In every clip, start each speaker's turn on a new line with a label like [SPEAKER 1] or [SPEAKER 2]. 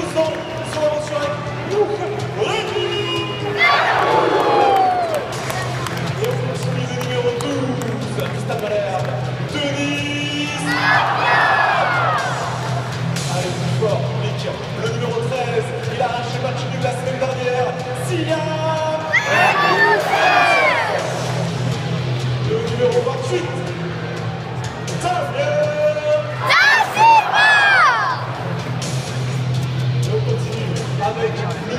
[SPEAKER 1] poussons sur la mention avec nous, Rémi Et on continue le numéro 12, Gustave Valère, Denis Allez, plus fort, Nick. Le numéro 13, il a arraché le match nul la semaine dernière, Sia Le numéro 28,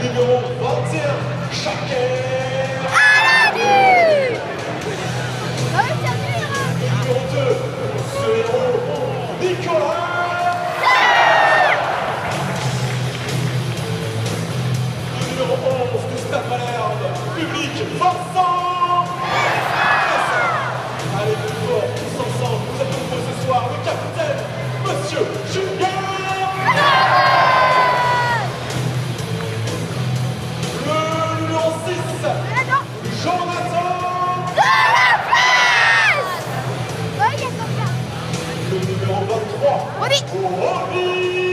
[SPEAKER 1] numéro 21, Chaker. Numéro 2, ce Nicolas. Le numéro 11 du Stade Malherbe, public, Vincent り。